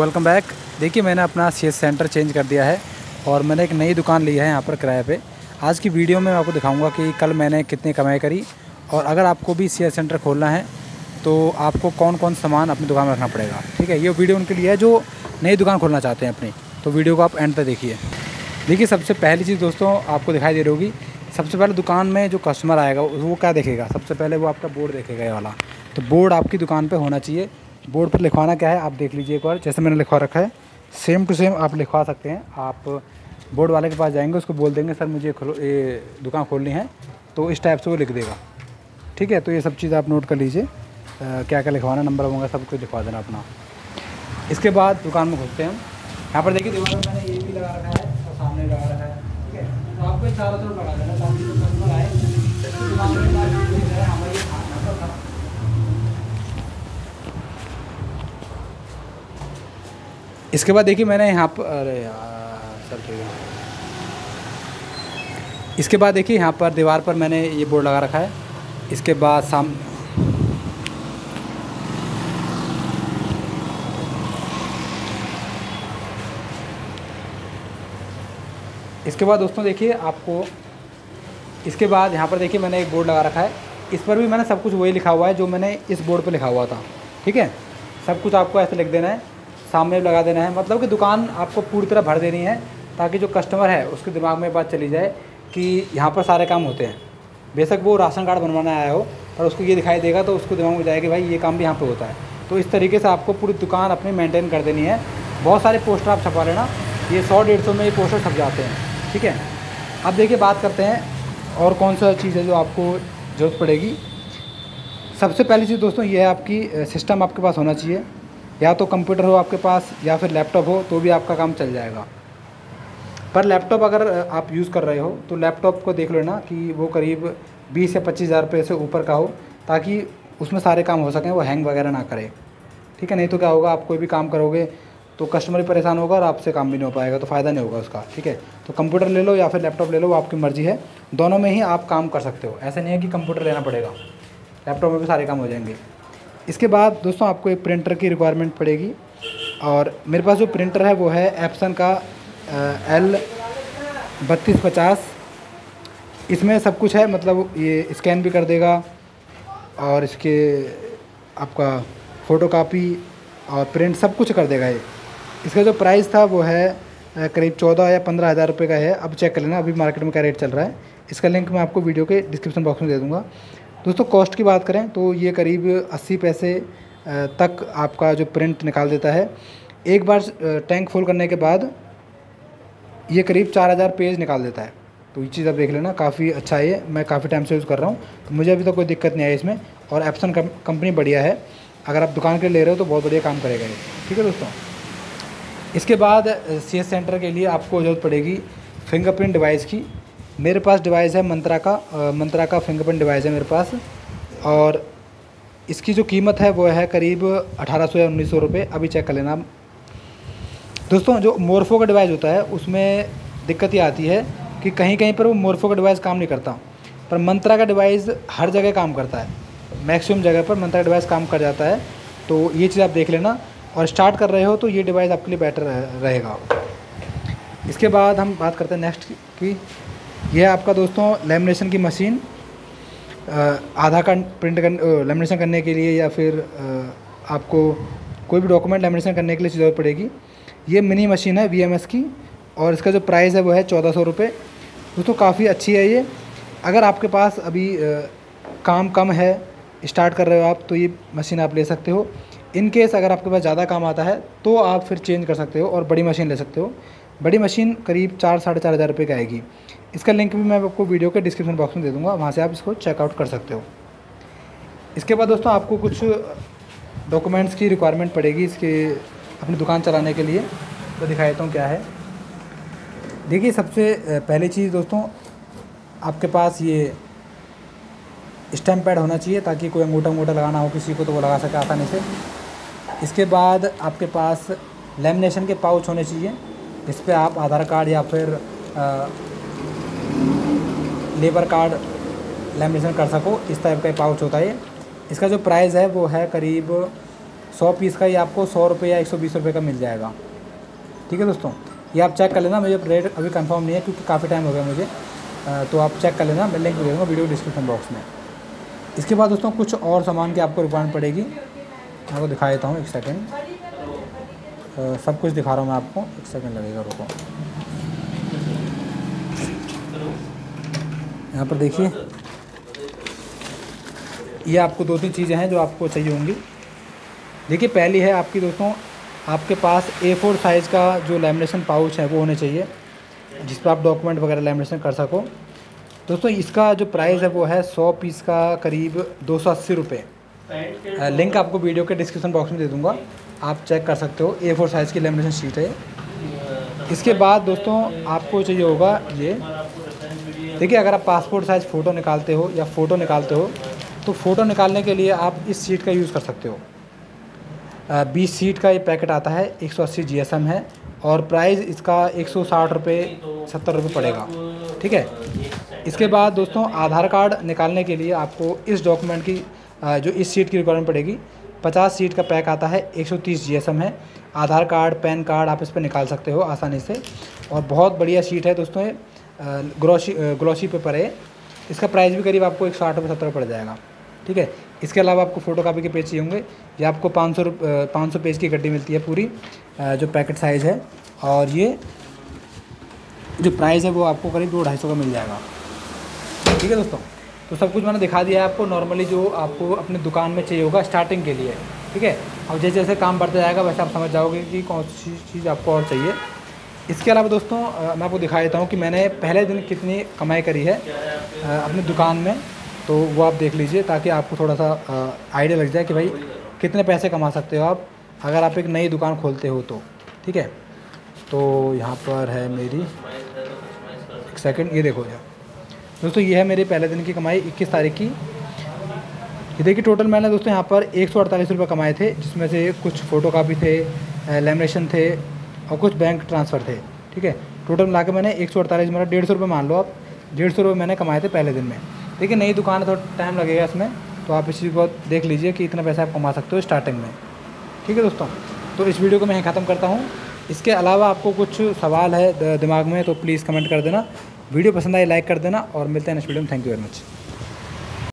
Welcome back देखिए, मैंने अपना सी सेंटर चेंज कर दिया है और मैंने एक नई दुकान ली है यहाँ पर किराए पे। आज की वीडियो में मैं आपको दिखाऊँगा कि कल मैंने कितनी कमाई करी और अगर आपको भी सी सेंटर खोलना है तो आपको कौन कौन सामान अपनी दुकान में रखना पड़ेगा। ठीक है, ये वीडियो उनके लिए है जो नई दुकान खोलना चाहते हैं अपनी। तो वीडियो को आप एंड तक देखिए। देखिए, सबसे पहली चीज़ दोस्तों, आपको दिखाई दे रही होगी, सबसे पहले दुकान में जो कस्टमर आएगा, वो क्या देखेगा? सबसे पहले वो आपका बोर्ड देखेगा ये वाला। तो बोर्ड आपकी दुकान पर होना चाहिए। बोर्ड पर लिखवाना क्या है, आप देख लीजिए एक बार, जैसे मैंने लिखवा रखा है सेम टू सेम आप लिखवा सकते हैं। आप बोर्ड वाले के पास जाएँगे, उसको बोल देंगे, सर, मुझे खोलो, ये दुकान खोलनी है। तो इस टाइप से वो लिख देगा। ठीक है तो ये सब चीज़ आप नोट कर लीजिए। क्या क्या लिखवाना नंबर होगा सब कुछ लिखवा देना अपना। इसके बाद दुकान में घुसते हैं यहाँ पर देखिए, दीवार मैंने ये भी लगा रखा है, और सामने लगा रखा है। ठीक है तो आपको चारों तरफ़ लगा देना ताकि जो कस्टमर आए इसके बाद देखिए मैंने यहाँ पर अरे यार सर ठीक है। इसके बाद देखिए यहाँ पर दीवार पर मैंने ये बोर्ड लगा रखा है। इसके बाद साम इसके बाद दोस्तों देखिए आपको इसके बाद यहाँ पर देखिए मैंने एक बोर्ड लगा रखा है। इस पर भी मैंने सब कुछ वही लिखा हुआ है जो मैंने इस बोर्ड पर लिखा हुआ था। ठीक है? सब कुछ आपको ऐसे लिख देना है। सामने लगा देना है। मतलब कि दुकान आपको पूरी तरह भर देनी है ताकि जो कस्टमर है, उसके दिमाग में बात चली जाए कि यहाँ पर सारे काम होते हैं। बेशक वो राशन कार्ड बनवाना आया हो, पर उसको ये दिखाई देगा तो उसको दिमाग में जाएगा कि भाई ये काम भी यहाँ पर होता है। तो इस तरीके से आपको पूरी दुकान अपनी मेंटेन कर देनी है। बहुत सारे पोस्टर आप छपा लेना। ये सौ डेढ़ सौ में ये पोस्टर छप जाते हैं। ठीक है? अब देखिए बात करते हैं और कौन सा चीज़ है जो आपको ज़रूरत पड़ेगी। सबसे पहली चीज़ दोस्तों, ये है आपकी सिस्टम आपके पास होना चाहिए। या तो कंप्यूटर हो आपके पास, या फिर लैपटॉप हो तो भी आपका काम चल जाएगा। पर लैपटॉप अगर आप यूज़ कर रहे हो तो लैपटॉप को देख लेना कि वो करीब बीस या पच्चीस हज़ार रुपये से ऊपर का हो, ताकि उसमें सारे काम हो सकें, वो हैंग वगैरह ना करे। ठीक है, नहीं तो क्या होगा, आप कोई भी काम करोगे तो कस्टमर भी परेशान होगा और आपसे काम भी नहीं हो पाएगा तो फ़ायदा नहीं होगा उसका। ठीक है तो कंप्यूटर ले लो या फिर लैपटॉप ले लो, वो आपकी मर्ज़ी है। दोनों में ही आप काम कर सकते हो। ऐसा नहीं है कि कंप्यूटर लेना पड़ेगा। लैपटॉप में भी सारे काम हो जाएँगे। इसके बाद दोस्तों आपको एक प्रिंटर की रिक्वायरमेंट पड़ेगी और मेरे पास जो प्रिंटर है वो है एप्सन का एल बत्तीस पचास। इसमें सब कुछ है मतलब ये स्कैन भी कर देगा और इसके आपका फ़ोटो कापी और प्रिंट सब कुछ कर देगा ये। इसका जो प्राइस था वो है करीब चौदह या पंद्रह हज़ार रुपये का है। अब चेक कर लेना, अभी मार्केट में क्या रेट चल रहा है। इसका लिंक मैं आपको वीडियो के डिस्क्रिप्शन बॉक्स में दे दूँगा। दोस्तों कॉस्ट की बात करें तो ये करीब 80 पैसे तक आपका जो प्रिंट निकाल देता है। एक बार टैंक फुल करने के बाद ये करीब 4000 पेज निकाल देता है। तो ये चीज़ आप देख लेना, काफ़ी अच्छा है मैं काफ़ी टाइम से यूज़ कर रहा हूँ। तो मुझे अभी तो कोई दिक्कत नहीं आई इसमें। और एप्सन कंपनी बढ़िया है। अगर आप दुकान के लिए ले रहे हो तो बहुत बढ़िया काम करेगा ये। ठीक है दोस्तों? इसके बाद सी सेंटर के लिए आपको ज़रूरत पड़ेगी फिंगरप्रिंट डिवाइस की। मेरे पास डिवाइस है मंत्रा का आ, मंत्रा का फिंगरप्रिंट डिवाइस है मेरे पास। और इसकी जो कीमत है वो है करीब अठारह सौ या उन्नीस सौ रुपये अभी चेक कर लेना। दोस्तों जो मोरफो का डिवाइस होता है उसमें दिक्कत ये आती है कि कहीं कहीं पर वो मोरफो का डिवाइस काम नहीं करता। पर मंत्रा का डिवाइस हर जगह काम करता है। मैक्सिमम जगह पर मंत्रा का डिवाइस काम कर जाता है। तो ये चीज़ आप देख लेना। और स्टार्ट कर रहे हो तो ये डिवाइस आपके लिए बेटर रहेगा। इसके बाद हम बात करते हैं नेक्स्ट की। यह आपका दोस्तों लेमिनेशन की मशीन आधार कार्ड प्रिंट कर लेमिनेशन करने के लिए या फिर आपको कोई भी डॉक्यूमेंट लेमिनेशन करने के लिए ज़रूरत पड़ेगी। ये मिनी मशीन है वी की और इसका जो प्राइस है वो है चौदह सौ रुपये दोस्तों काफ़ी अच्छी है ये। अगर आपके पास अभी आ, काम कम है स्टार्ट कर रहे हो आप तो ये मशीन आप ले सकते हो। इन केस अगर आपके पास ज़्यादा काम आता है तो आप फिर चेंज कर सकते हो और बड़ी मशीन ले सकते हो। बड़ी मशीन करीब चार, साढ़े चार हज़ार रुपये की आएगी। इसका लिंक भी मैं आपको वीडियो के डिस्क्रिप्शन बॉक्स में दे दूँगा, वहाँ से आप इसको चेकआउट कर सकते हो। इसके बाद दोस्तों, आपको कुछ डॉक्यूमेंट्स की रिक्वायरमेंट पड़ेगी इसके, अपनी दुकान चलाने के लिए। तो दिखा देता हूँ क्या है। देखिए, सबसे पहली चीज़ दोस्तों, आपके पास ये स्टैम्प पैड होना चाहिए, ताकि कोई अंगूठा अंगूठा लगाना हो किसी को तो वो लगा सके आसानी से। इसके बाद आपके पास लेमिनेशन के पाउच होने चाहिए। जिस पर आप आधार कार्ड या फिर लेबर कार्ड लेमिनेशन कर सको, इस टाइप का पाउच होता है इसका जो प्राइस है, वो है करीब सौ पीस का, ये आपको सौ रुपये या एक सौ बीस रुपये का मिल जाएगा। ठीक है दोस्तों? ये आप चेक कर लेना, मुझे रेट अभी कंफर्म नहीं है, क्योंकि काफ़ी टाइम हो गया मुझे। तो आप चेक कर लेना, मैं लिंक दे दूँगा वीडियो डिस्क्रिप्शन बॉक्स में। इसके बाद दोस्तों, कुछ और सामान की आपको रिक्वायरमेंट पड़ेगी। मैं आपको दिखा देता हूँ एक सेकेंड सब कुछ दिखा रहा हूँ मैं आपको। एक सेकेंड लगेगा रुको। यहाँ पर देखिए। ये आपको दो तीन चीज़ें हैं जो आपको चाहिए होंगी। देखिए पहली है आपकी दोस्तों आपके पास ए फोर साइज़ का जो लेमिनेशन पाउच है वो होने चाहिए जिस पर आप डॉक्यूमेंट वगैरह लेमिनेशन कर सको। दोस्तों इसका जो प्राइस है वो है सौ पीस का करीब दो सौ अस्सी रुपये लिंक आपको वीडियो के डिस्क्रिप्शन बॉक्स में दे दूँगा। आप चेक कर सकते हो ए फोर साइज़ की लेमिनेशन शीट है इसके बाद दोस्तों, आपको चाहिए होगा ये। देखिए, अगर आप पासपोर्ट साइज़ फ़ोटो निकालते हो या फ़ोटो निकालते हो तो फ़ोटो निकालने के लिए आप इस सीट का यूज़ कर सकते हो। बीस सीट का ये पैकेट आता है, एक सौ अस्सी जी एस एम है, और प्राइस इसका एक सौ साठ रुपये सत्तर रुपये पड़ेगा। ठीक है? इसके बाद दोस्तों, आधार कार्ड निकालने के लिए आपको इस डॉक्यूमेंट की जो इस सीट की रिक्वायरमेंट पड़ेगी पचास सीट का पैक आता है, एक सौ तीस जी है। आधार कार्ड, पैन कार्ड आप इस पर निकाल सकते हो आसानी से। और बहुत बढ़िया सीट है दोस्तों ग्लॉसी ग्लॉसी पेपर है इसका प्राइस भी करीब आपको एक सौ आठ रुपये पड़ जाएगा। ठीक है? इसके अलावा आपको फ़ोटो कापी के पेज चाहिए होंगे। ये आपको पाँच सौ पाँच सौ पेज की गड्डी मिलती है पूरी जो पैकेट साइज़ है। और ये जो प्राइस है वो आपको करीब दो ढाई सौ का मिल जाएगा। ठीक है दोस्तों? तो सब कुछ मैंने दिखा दिया है आपको। नॉर्मली जो आपको अपने दुकान में चाहिए होगा स्टार्टिंग के लिए, ठीक है? अब जैसे जैसे काम बढ़ता जाएगा, वैसे आप समझ जाओगे कि कौन सी चीज़ आपको और चाहिए। इसके अलावा दोस्तों मैं आपको दिखा देता हूँ कि मैंने पहले दिन कितनी कमाई करी है अपनी दुकान में। तो वो आप देख लीजिए ताकि आपको थोड़ा सा आइडिया लग जाए कि भाई कितने पैसे कमा सकते हो आप, अगर आप एक नई दुकान खोलते हो तो ठीक है? तो यहाँ पर है मेरी, एक सेकेंड ये देखो यार। दोस्तों, ये है मेरे पहले दिन की कमाई 21 तारीख की। ये देखिए टोटल मैंने दोस्तों यहाँ पर एक सौ अड़तालीस रुपये कमाए थे, जिसमें से कुछ फ़ोटो कापी थे लेमिनेशन थे और कुछ बैंक ट्रांसफ़र थे, ठीक है? टोटल मिला के मैंने एक सौ अड़तालीस, मेरा डेढ़ सौ रुपये मान लो आप, डेढ़ सौ रुपये मैंने कमाए थे पहले दिन में। देखिए, नई दुकान है, थोड़ा टाइम लगेगा इसमें तो आप इस चीज़ को देख लीजिए कि इतना पैसा आप कमा सकते हो स्टार्टिंग में, ठीक है दोस्तों? तो इस वीडियो को मैं ख़त्म करता हूँ। इसके अलावा आपको कुछ सवाल है दिमाग में तो प्लीज़ कमेंट कर देना। वीडियो पसंद आए लाइक कर देना और मिलते हैं नेक्स्ट वीडियो में. Thank you very much